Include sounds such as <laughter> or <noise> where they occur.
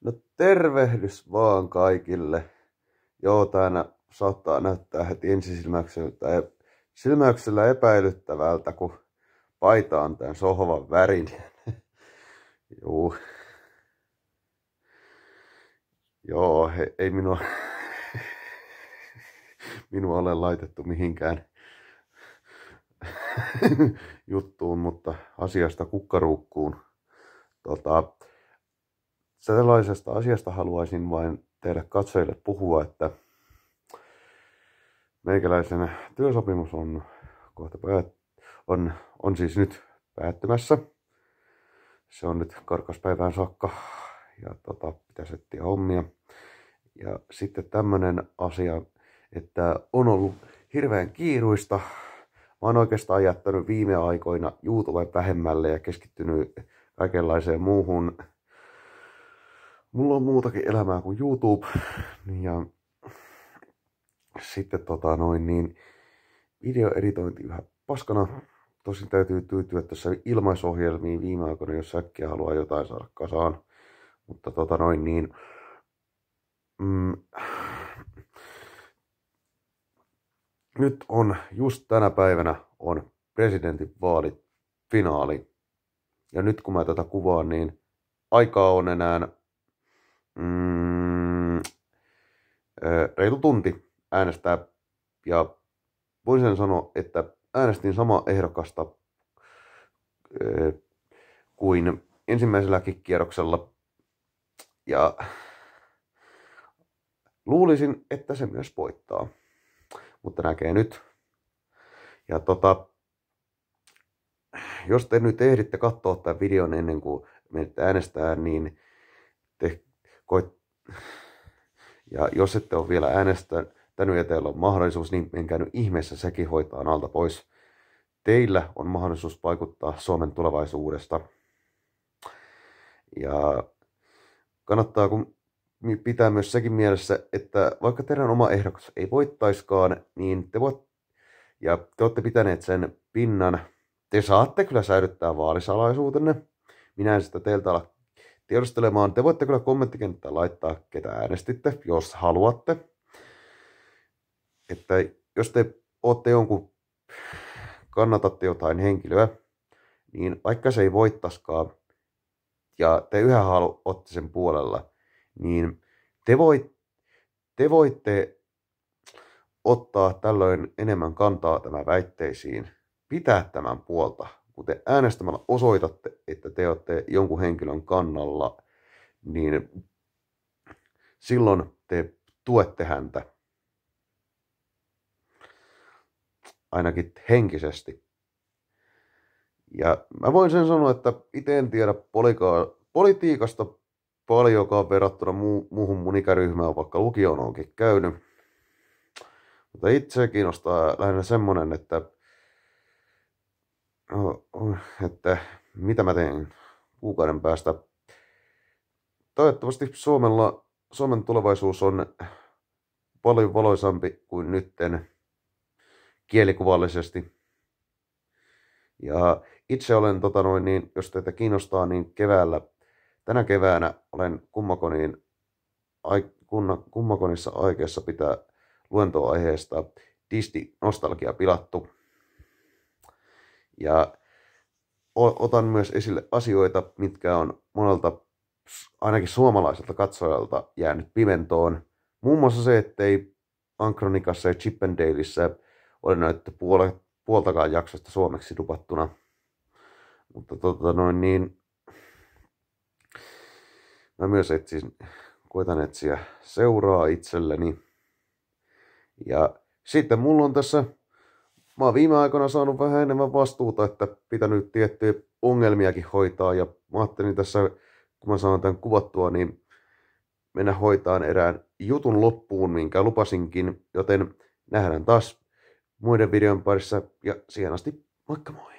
No tervehdys vaan kaikille. Joo, tää saattaa näyttää heti ensisilmäyksellä, silmäyksellä epäilyttävältä, kun paita on tämän sohvan värin. <laughs> Joo. Joo, he, ei minua, <laughs> minua ole laitettu mihinkään <laughs> juttuun, mutta asiasta kukkaruukkuun. Tota, sellaisesta asiasta haluaisin vain teille katsojille puhua, että meikäläisen työsopimus on kohta päät, on, on siis nyt päättymässä. Se on nyt karkaspäivään saakka ja tota, pitäisi etsiä hommia. Ja sitten tämmönen asia, että on ollut hirveän kiiruista. Mä oon oikeastaan jättänyt viime aikoina YouTube vähemmälle ja keskittynyt kaikenlaiseen muuhun mulla on muutakin elämää kuin YouTube. <laughs> Ja sitten tota noin niin, videoeditointi yhä paskana. Tosin täytyy tyytyä tässä ilmaisohjelmiin viime aikoina, jos äkkiä haluaa jotain saada kasaan. Mutta tota noin niin, mm, nyt on just tänä päivänä on presidentin finaali. Ja nyt kun mä tätä kuvaan, niin aikaa on enää mm, reilu tunti äänestää. Ja voin sen sanoa, että äänestin sama ehdokasta kuin ensimmäiselläkin kierroksella. Ja luulisin, että se myös voittaa. Mutta näkee nyt. Ja tota, jos te nyt ehditte katsoa tämän videon ennen kuin menette äänestää, niin te koit... Ja jos ette ole vielä äänestänyt ja teillä on mahdollisuus, niin menkää nyt ihmeessä sekin hoitaa alta pois. Teillä on mahdollisuus vaikuttaa Suomen tulevaisuudesta. Ja kannattaa kun pitää myös sekin mielessä, että vaikka teidän oma ehdokas ei voittaiskaan, niin te voit, ja te olette pitäneet sen pinnan, te saatte kyllä säilyttää vaalisalaisuutenne. Minä en sitä teiltä ala tiedostelemaan. Te voitte kyllä kommenttikenttään laittaa, ketä äänestitte, jos haluatte. Että jos te olette jonkun, kannatatte jotain henkilöä, niin vaikka se ei voittaskaan, ja te yhä olette sen puolella, niin te, voit, te voitte ottaa tällöin enemmän kantaa tämän väitteisiin, pitää tämän puolta, kun te äänestämällä osoitatte, että te olette jonkun henkilön kannalla, niin silloin te tuette häntä. Ainakin henkisesti. Ja mä voin sen sanoa, että itse en tiedä polikaa, politiikasta paljonkaan verrattuna muu, muuhun mun ikäryhmään, vaikka lukioon onkin käynyt. Mutta itse kiinnostaa lähinnä semmonen, että että mitä mä teen kuukauden päästä. Toivottavasti Suomella, Suomen tulevaisuus on paljon valoisampi kuin nytten kielikuvallisesti. Ja itse olen, tota noin, niin, jos teitä kiinnostaa, niin keväällä, tänä keväänä olen Kummakoniin, ai, kunna, Kummakonissa aikeessa pitää luentoaiheesta Disney Nostalgia pilattu ja otan myös esille asioita, mitkä on monelta, ainakin suomalaiselta katsojalta jäänyt pimentoon. Muun muassa se, ettei Ankronikassa ja Chippendaleissa ole näytetty puole, puoltakaan jaksosta suomeksi dupattuna. Mutta tota noin niin, mä myös etsin, koitan etsiä seuraa itselleni. Ja sitten mulla on tässä mä oon viime aikoina saanut vähän enemmän vastuuta, että pitänyt tiettyjä ongelmiakin hoitaa. Ja mä ajattelin tässä, kun mä saan tämän kuvattua, niin mennä hoitaan erään jutun loppuun, minkä lupasinkin, joten nähdään taas muiden videon parissa. Ja siihen asti moikka moi!